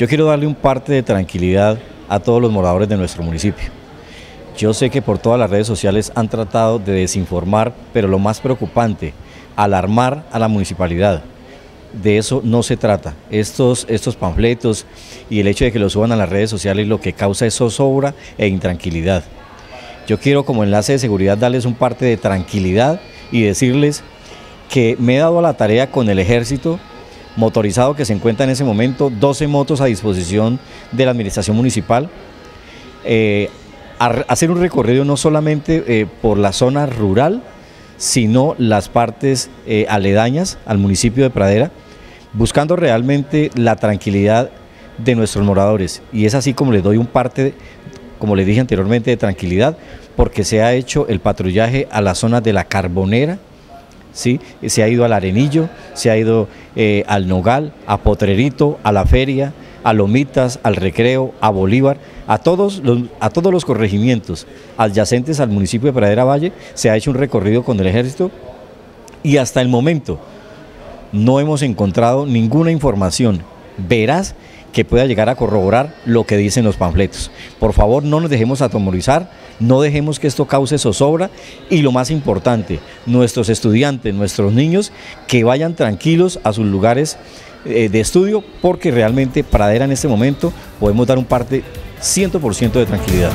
Yo quiero darle un parte de tranquilidad a todos los moradores de nuestro municipio. Yo sé que por todas las redes sociales han tratado de desinformar, pero lo más preocupante, alarmar a la municipalidad. De eso no se trata. Estos, estos panfletos y el hecho de que los suban a las redes sociales lo que causa es zozobra e intranquilidad. Yo quiero como enlace de seguridad darles un parte de tranquilidad y decirles que me he dado a la tarea con el ejército motorizado que se encuentra en ese momento, 12 motos a disposición de la administración municipal, eh, hacer un recorrido no solamente eh, por la zona rural, sino las partes eh, aledañas al municipio de Pradera, buscando realmente la tranquilidad de nuestros moradores. Y es así como les doy un parte, como les dije anteriormente, de tranquilidad, porque se ha hecho el patrullaje a la zona de la Carbonera, ¿sí? se ha ido al Arenillo, se ha ido eh, al Nogal, a Potrerito, a la Feria, a Lomitas, al Recreo, a Bolívar, a todos, los, a todos los corregimientos adyacentes al municipio de Pradera Valle, se ha hecho un recorrido con el ejército y hasta el momento no hemos encontrado ninguna información veraz que pueda llegar a corroborar lo que dicen los panfletos. Por favor, no nos dejemos atemorizar, no dejemos que esto cause zozobra y lo más importante, nuestros estudiantes, nuestros niños, que vayan tranquilos a sus lugares eh, de estudio porque realmente Pradera en este momento podemos dar un parte 100% de tranquilidad.